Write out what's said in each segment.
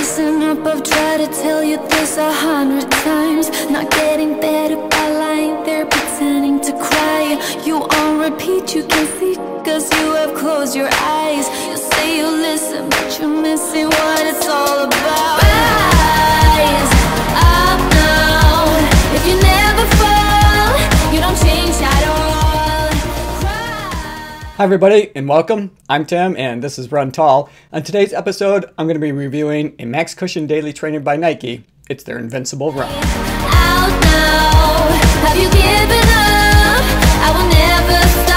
listen up, I've tried to tell you this a hundred times. Not getting better by lying there pretending to cry. You on repeat, you can see, cause you have closed your eyes. You say you listen, but you're missing what it's all about. Hi, everybody, and welcome. I'm Tim, and this is Run Tall. On today's episode, I'm going to be reviewing a Max Cushion Daily Trainer by Nike. It's their Invincible Run. out now. Have you given up? I will never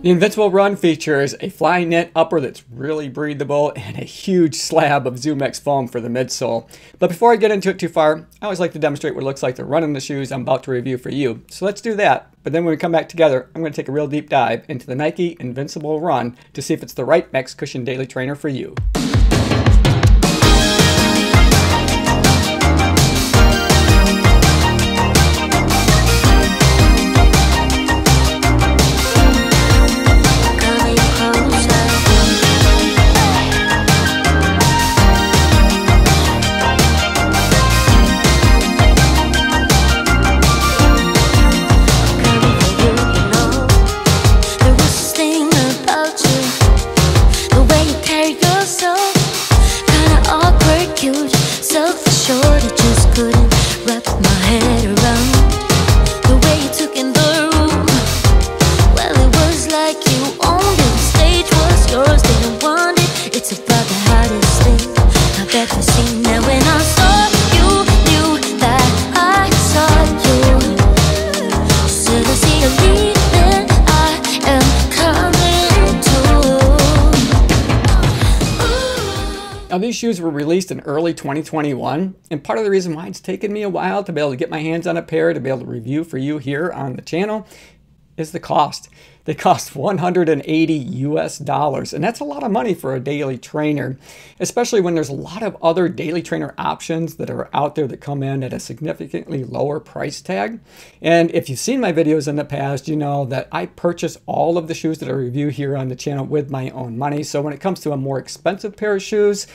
The Invincible Run features a fly knit upper that's really breathable and a huge slab of ZoomX foam for the midsole. But before I get into it too far, I always like to demonstrate what it looks like to run in the shoes I'm about to review for you. So let's do that. But then when we come back together, I'm going to take a real deep dive into the Nike Invincible Run to see if it's the right Max Cushion Daily Trainer for you. Shoes were released in early 2021, and part of the reason why it's taken me a while to be able to get my hands on a pair to be able to review for you here on the channel is the cost. They cost 180 US dollars, and that's a lot of money for a daily trainer, especially when there's a lot of other daily trainer options that are out there that come in at a significantly lower price tag. And if you've seen my videos in the past, you know that I purchase all of the shoes that I review here on the channel with my own money. So when it comes to a more expensive pair of shoes,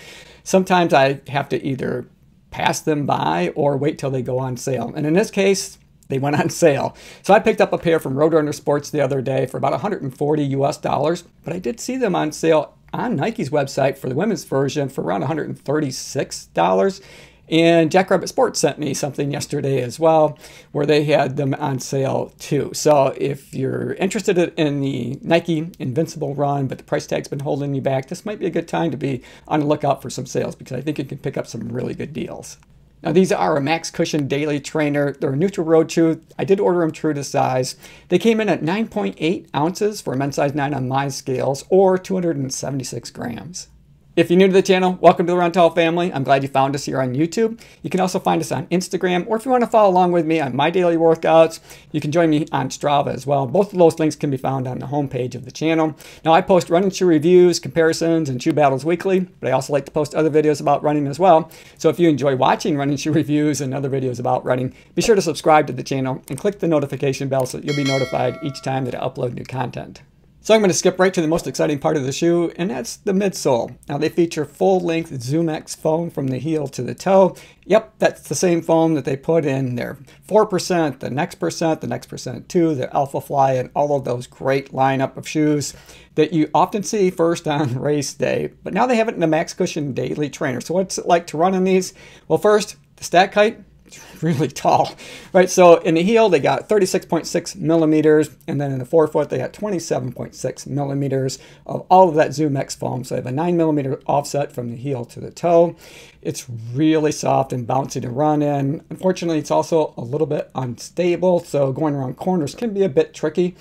sometimes I have to either pass them by or wait till they go on sale. And in this case, they went on sale. So I picked up a pair from Roadrunner Sports the other day for about 140 US dollars, but I did see them on sale on Nike's website for the women's version for around 136 dollars. And Jackrabbit Sports sent me something yesterday as well, where they had them on sale too. So if you're interested in the Nike Invincible run, but the price tag's been holding you back, this might be a good time to be on the lookout for some sales because I think you can pick up some really good deals. Now these are a Max Cushion Daily Trainer. They're a neutral road shoe. I did order them true to size. They came in at 9.8 ounces for a men's size 9 on my scales, or 276 grams. If you're new to the channel, welcome to the Run Tall family. I'm glad you found us here on YouTube. You can also find us on Instagram, or if you want to follow along with me on my daily workouts, you can join me on Strava as well. Both of those links can be found on the homepage of the channel. Now, I post running shoe reviews, comparisons, and shoe battles weekly, but I also like to post other videos about running as well. So if you enjoy watching running shoe reviews and other videos about running, be sure to subscribe to the channel and click the notification bell so you'll be notified each time that I upload new content. So I'm going to skip right to the most exciting part of the shoe, and that's the midsole. Now they feature full-length ZoomX foam from the heel to the toe. Yep, that's the same foam that they put in their 4%, the next percent, the next percent 2, the Alpha Fly, and all of those great lineup of shoes that you often see first on race day. But now they have it in the Max Cushion Daily Trainer. So what's it like to run in these? Well, first, the stack height, really tall, right? So in the heel, they got 36.6 millimeters, and then in the forefoot, they got 27.6 millimeters of all of that ZoomX foam. So they have a 9 millimeter offset from the heel to the toe. It's really soft and bouncy to run in. Unfortunately, it's also a little bit unstable, so going around corners can be a bit tricky.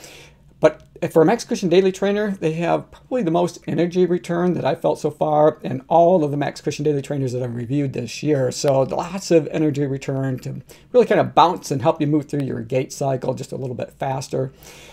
But for a Max Cushion Daily Trainer, they have probably the most energy return that I've felt so far in all of the Max Cushion Daily Trainers that I've reviewed this year. So lots of energy return to really kind of bounce and help you move through your gait cycle just a little bit faster.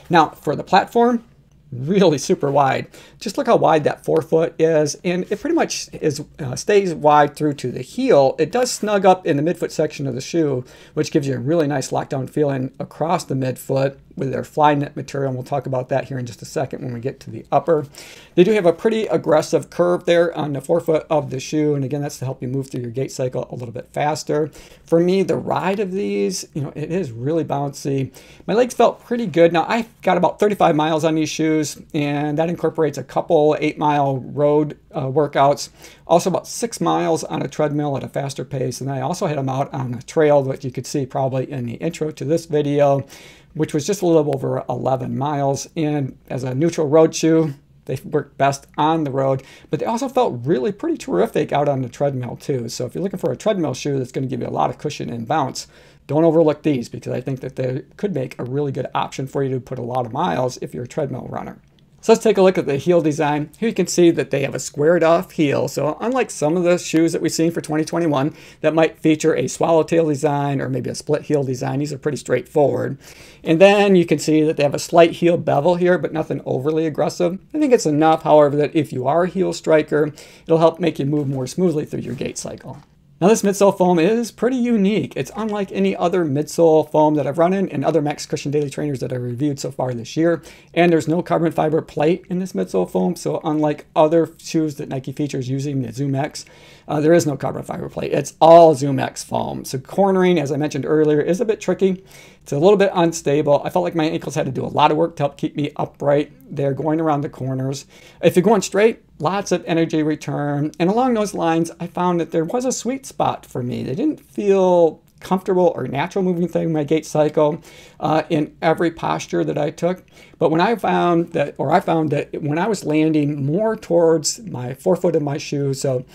Now, for the platform, really super wide. Just look how wide that forefoot is, and it pretty much is uh, stays wide through to the heel. It does snug up in the midfoot section of the shoe, which gives you a really nice lockdown feeling across the midfoot. With their Flyknit material, and we'll talk about that here in just a second when we get to the upper. They do have a pretty aggressive curve there on the forefoot of the shoe, and again, that's to help you move through your gait cycle a little bit faster. For me, the ride of these, you know, it is really bouncy. My legs felt pretty good. Now, I got about 35 miles on these shoes, and that incorporates a couple eight mile road uh, workouts. Also, about six miles on a treadmill at a faster pace. And I also had them out on a trail, that you could see probably in the intro to this video, which was just a little over 11 miles. And as a neutral road shoe, they work best on the road, but they also felt really pretty terrific out on the treadmill too. So if you're looking for a treadmill shoe that's going to give you a lot of cushion and bounce, don't overlook these because I think that they could make a really good option for you to put a lot of miles if you're a treadmill runner. So let's take a look at the heel design. Here you can see that they have a squared off heel. So unlike some of the shoes that we've seen for 2021 that might feature a swallowtail design or maybe a split heel design, these are pretty straightforward. And then you can see that they have a slight heel bevel here, but nothing overly aggressive. I think it's enough, however, that if you are a heel striker, it'll help make you move more smoothly through your gait cycle. Now this midsole foam is pretty unique. It's unlike any other midsole foam that I've run in and other Max Cushion Daily Trainers that I've reviewed so far this year. And there's no carbon fiber plate in this midsole foam. So unlike other shoes that Nike features using the Zoom X, uh, there is no carbon fiber plate. It's all Zoom X foam. So cornering, as I mentioned earlier, is a bit tricky. It's a little bit unstable. I felt like my ankles had to do a lot of work to help keep me upright. They're going around the corners. If you're going straight, lots of energy return. And along those lines, I found that there was a sweet spot for me. They didn't feel comfortable or natural moving through my gait cycle uh, in every posture that I took. But when I found that, or I found that when I was landing more towards my forefoot of my shoe, so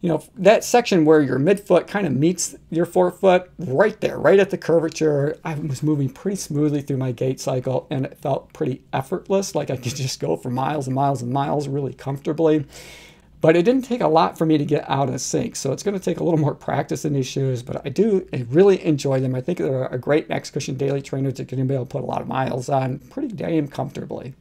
you know, that section where your midfoot kind of meets your forefoot, right there, right at the curvature, I was moving pretty smoothly through my gait cycle and it felt pretty effortless, like I could just go for miles and miles and miles really comfortably. But it didn't take a lot for me to get out of sync. So it's going to take a little more practice in these shoes, but I do I really enjoy them. I think they're a great Max Cushion daily trainer that can be able to put a lot of miles on pretty damn comfortably.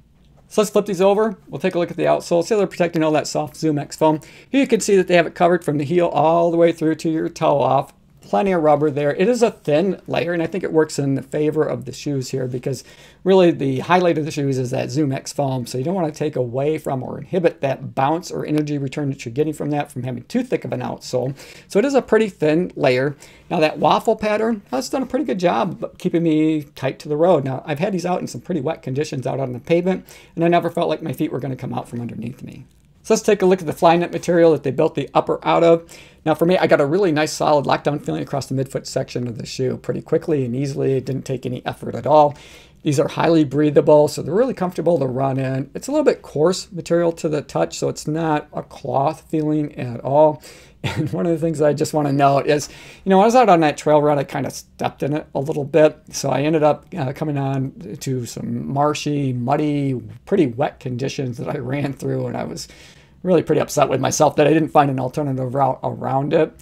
So let's flip these over. We'll take a look at the outsole. See how they're protecting all that soft Zoom X foam. Here you can see that they have it covered from the heel all the way through to your toe off plenty of rubber there. It is a thin layer, and I think it works in the favor of the shoes here because really the highlight of the shoes is that Zoom X foam. So you don't want to take away from or inhibit that bounce or energy return that you're getting from that from having too thick of an outsole. So it is a pretty thin layer. Now that waffle pattern, that's done a pretty good job keeping me tight to the road. Now I've had these out in some pretty wet conditions out on the pavement, and I never felt like my feet were going to come out from underneath me. So let's take a look at the Flyknit material that they built the upper out of. Now for me, I got a really nice solid lockdown feeling across the midfoot section of the shoe pretty quickly and easily. It didn't take any effort at all. These are highly breathable, so they're really comfortable to run in. It's a little bit coarse material to the touch, so it's not a cloth feeling at all. And one of the things I just want to note is, you know, I was out on that trail run, I kind of stepped in it a little bit. So I ended up uh, coming on to some marshy, muddy, pretty wet conditions that I ran through, and I was really pretty upset with myself that I didn't find an alternative route around it.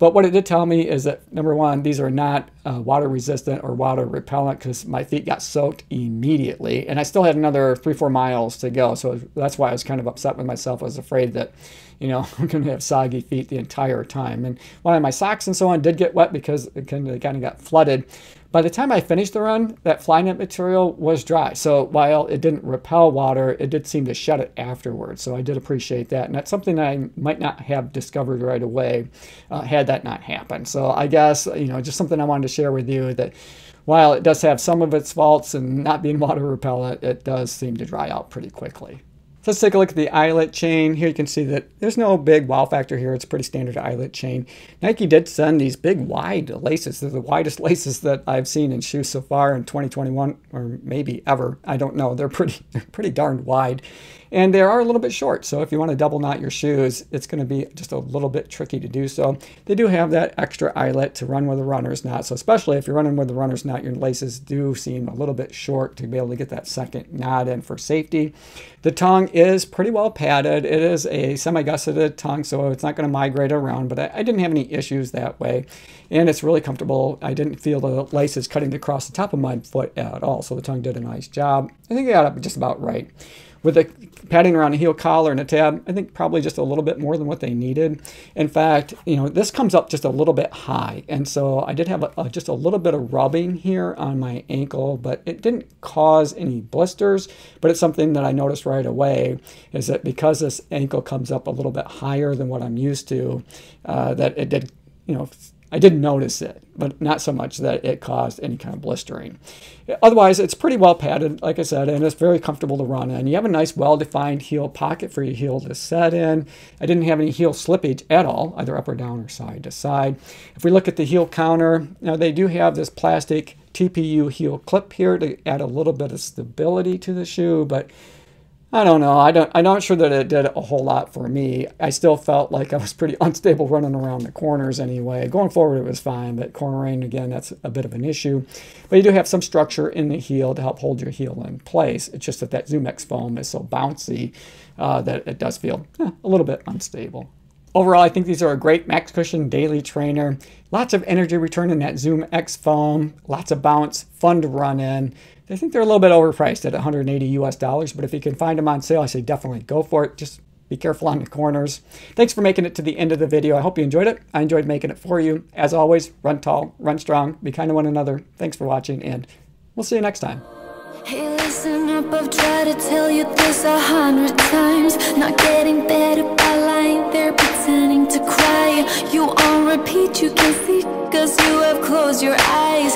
But what it did tell me is that number one, these are not uh, water resistant or water repellent because my feet got soaked immediately. And I still had another three, four miles to go. So that's why I was kind of upset with myself. I was afraid that, you know, I'm going to have soggy feet the entire time. And one of my socks and so on did get wet because it kind of, got flooded. By the time I finished the run, that Flyknit material was dry. So while it didn't repel water, it did seem to shed it afterwards. So I did appreciate that. And that's something I might not have discovered right away uh, had that not happened. So I guess, you know, just something I wanted to share with you that while it does have some of its faults and not being water repellent, it does seem to dry out pretty quickly. So let's take a look at the eyelet chain. Here you can see that there's no big wow factor here. It's pretty standard eyelet chain. Nike did send these big wide laces. They're the widest laces that I've seen in shoes so far in 2021 or maybe ever. I don't know. They're pretty, they're pretty darn wide and they are a little bit short. So if you want to double knot your shoes, it's going to be just a little bit tricky to do so. They do have that extra eyelet to run with a runner's knot. So especially if you're running with the runner's knot, your laces do seem a little bit short to be able to get that second knot in for safety. The tongue is pretty well padded. It is a semi-gusseted tongue, so it's not going to migrate around, but I, I didn't have any issues that way. And it's really comfortable. I didn't feel the laces cutting across the top of my foot at all, so the tongue did a nice job. I think I got it just about right. With a padding around the heel collar and a tab, I think probably just a little bit more than what they needed. In fact, you know, this comes up just a little bit high. And so I did have a, a, just a little bit of rubbing here on my ankle, but it didn't cause any blisters. But it's something that I noticed right away is that because this ankle comes up a little bit higher than what I'm used to, uh, that it did, you know, I didn't notice it, but not so much that it caused any kind of blistering. Otherwise, it's pretty well padded, like I said, and it's very comfortable to run in. You have a nice, well-defined heel pocket for your heel to set in. I didn't have any heel slippage at all, either up or down or side to side. If we look at the heel counter, now they do have this plastic TPU heel clip here to add a little bit of stability to the shoe, but I don't know. I don't. I'm not sure that it did a whole lot for me. I still felt like I was pretty unstable running around the corners anyway. Going forward, it was fine, but cornering again, that's a bit of an issue. But you do have some structure in the heel to help hold your heel in place. It's just that that ZoomX foam is so bouncy uh, that it does feel eh, a little bit unstable. Overall, I think these are a great max cushion daily trainer. Lots of energy return in that Zoom X foam, lots of bounce, fun to run in. I think they're a little bit overpriced at 180 US dollars, but if you can find them on sale, I say definitely go for it. Just be careful on the corners. Thanks for making it to the end of the video. I hope you enjoyed it. I enjoyed making it for you. As always, run tall, run strong, be kind to one another. Thanks for watching, and we'll see you next time. Hey, listen up, I've tried to tell you this a hundred times. Not getting better by lying there pretending to cry. You on repeat, you can see, cause you have closed your eyes.